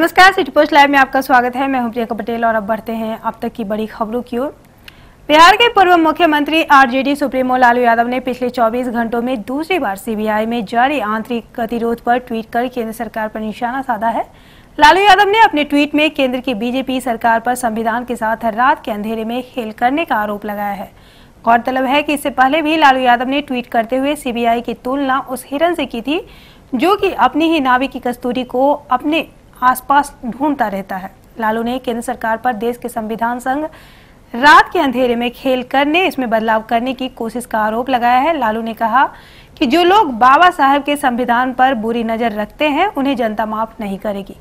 नमस्कार city post live में आपका स्वागत है। मैं हूँ प्रियंका पटेल और अब बढ़ते हैं अब तक की बड़ी खबरों की ओर। बिहार के पूर्व मुख्यमंत्री आरजेडी सुप्रीमो लालू यादव ने पिछले 24 घंटों में दूसरी बार सीबीआई में जारी आंतरिक गतिरोध पर ट्वीट कर केंद्र सरकार पर निशाना साधा है। लालू यादव ने अपने ट्वीट में केंद्र की बीजेपी सरकार पर संविधान के साथ रात के अंधेरे में खेल करने का आरोप लगाया है। गौरतलब है कि इससे पहले भी लालू यादव ने ट्वीट करते हुए सीबीआई की तुलना उस हिरन से की थी, जो कि अपनी ही नावी की कस्तूरी को अपने आसपास ढूंढता रहता है। लालू ने केंद्र सरकार पर देश के संविधान संघ रात के अंधेरे में खेल करने, इसमें बदलाव करने की कोशिश का आरोप लगाया है। लालू ने कहा कि जो लोग बाबा साहब के संविधान पर बुरी नज़र रखते हैं, उन्हें जनता माफ़ नहीं करेगी।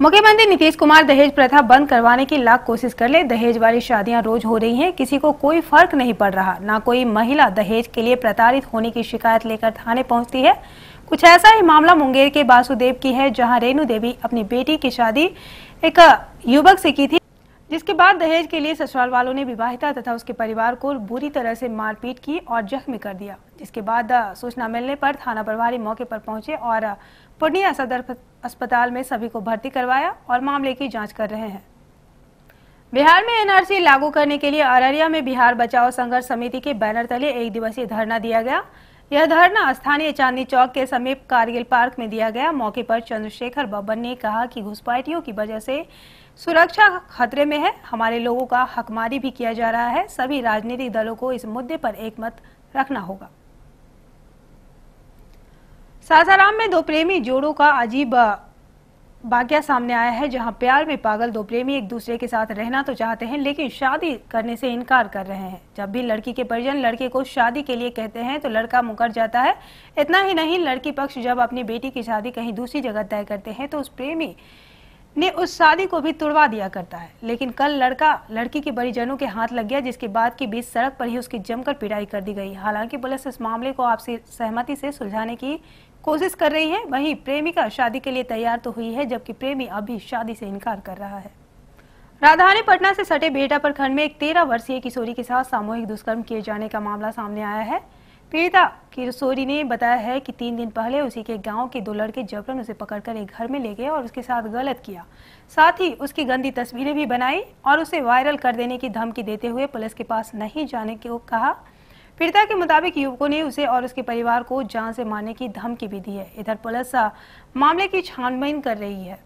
मुख्यमंत्री नीतीश कुमार दहेज प्रथा बंद करवाने की लाख कोशिश कर ले। दहेज वाली शादियाँ रोज हो रही हैं। किसी को कोई फ़र्क नहीं पड़ रहा। ना कोई महिला दहेज के लिए प्रताड़ित होने की शिकायत लेकर थाने पहुँचती है। कुछ ऐसा ही मामला मुंगेर के बासुदेव की है, जहाँ रेणु देवी अपनी बेटी की शादी एक युवक से की थी। जिसके बाद दहेज के लिए ससुराल वालों ने विवाहिता तथा उसके परिवार को बुरी तरह से मारपीट की और जख्मी कर दिया। जिसके बाद सूचना मिलने पर थाना प्रभारी मौके पर पहुँचे और पूर्णिया सदर अस्पताल में सभी को भर्ती करवाया और मामले की जाँच कर रहे हैं। बिहार में एनआरसी लागू करने के लिए अररिया में बिहार बचाओ संघर्ष समिति के बैनर तले एक दिवसीय धरना दिया गया। यह धरना स्थानीय चांदनी चौक के समीप कारगिल पार्क में दिया गया। मौके पर चंद्रशेखर बब्बन ने कहा कि घुसपैठियों की वजह से सुरक्षा खतरे में है। हमारे लोगों का हकमारी भी किया जा रहा है। सभी राजनीतिक दलों को इस मुद्दे पर एक मत रखना होगा। सासाराम में दो प्रेमी जोड़ों का अजीब वाक्य सामने आया है जहाँ प्यार में पागल दो प्रेमी एक दूसरे के साथ रहना तो चाहते हैं, लेकिन शादी करने से इनकार कर रहे हैं। जब भी लड़की के परिजन लड़के को शादी के लिए कहते हैं तो लड़का मुकर जाता है। इतना ही नहीं, लड़की पक्ष जब अपनी बेटी की शादी कहीं दूसरी जगह तय करते हैं तो उस प्रेमी ने उस शादी को भी तुड़वा दिया करता है। लेकिन कल लड़का, लड़की के परिजनों के हाथ लग गया, जिसके बाद की बीच सड़क पर ही उसकी जमकर पिटाई कर दी गई। हालाँकि पुलिस इस मामले को आपसी सहमति से सुलझाने की कोशिश कर रही है। वहीं प्रेमिका शादी के लिए तैयार तो हुई है, जबकि प्रेमी अभी शादी से इनकार कर रहा है। राजधानी पटना से सटे बेटा प्रखंड में एक तेरह वर्षीय किशोरी के साथ सामूहिक दुष्कर्म किए जाने का मामला सामने आया है। पीड़िता किशोरी ने बताया है कि तीन दिन पहले उसी के गाँव के दो लड़के जबरन उसे पकड़कर एक घर में ले गए और उसके साथ गलत किया। साथ ही उसकी गंदी तस्वीरें भी बनाई और उसे वायरल कर देने की धमकी देते हुए पुलिस के पास नहीं जाने को कहा। पीड़िता के मुताबिक युवकों ने उसे और उसके परिवार को जान से मारने की धमकी भी दी है। इधर पुलिस मामले की छानबीन कर रही है।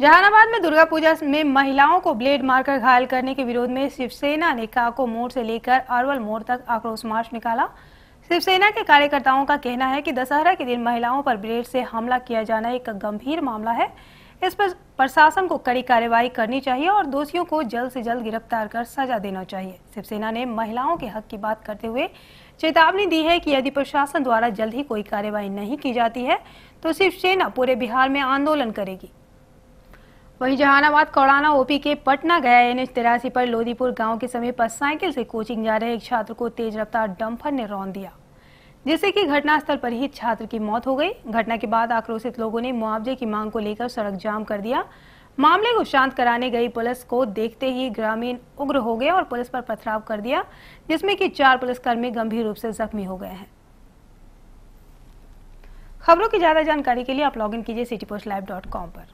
जहानाबाद में दुर्गा पूजा में महिलाओं को ब्लेड मारकर घायल करने के विरोध में शिवसेना ने काको मोड़ से लेकर अरवल मोड़ तक आक्रोश मार्च निकाला। शिवसेना के कार्यकर्ताओं का कहना है कि दशहरा के दिन महिलाओं पर ब्लेड से हमला किया जाना एक गंभीर मामला है। इस पर प्रशासन को कड़ी कार्रवाई करनी चाहिए और दोषियों को जल्द से जल्द गिरफ़्तार कर सजा देना चाहिए। शिवसेना ने महिलाओं के हक की बात करते हुए चेतावनी दी है कि यदि प्रशासन द्वारा जल्द ही कोई कार्रवाई नहीं की जाती है तो शिवसेना पूरे बिहार में आंदोलन करेगी। वहीं जहानाबाद, कौड़ाना, ओपी के पटना गया एन एच तिरासी पर लोधीपुर गाँव के समीप साइकिल से कोचिंग जा रहे एक छात्र को तेज रफ्तार डंपर ने रौन दिया। जिससे कि घटनास्थल पर ही छात्र की मौत हो गई। घटना के बाद आक्रोशित लोगों ने मुआवजे की मांग को लेकर सड़क जाम कर दिया। मामले को शांत कराने गई पुलिस को देखते ही ग्रामीण उग्र हो गए और पुलिस पर पथराव कर दिया, जिसमें कि चार पुलिसकर्मी गंभीर रूप से जख्मी हो गए हैं। खबरों की ज़्यादा जानकारी के लिए आप लॉग इन कीजिए city post live dot com पर।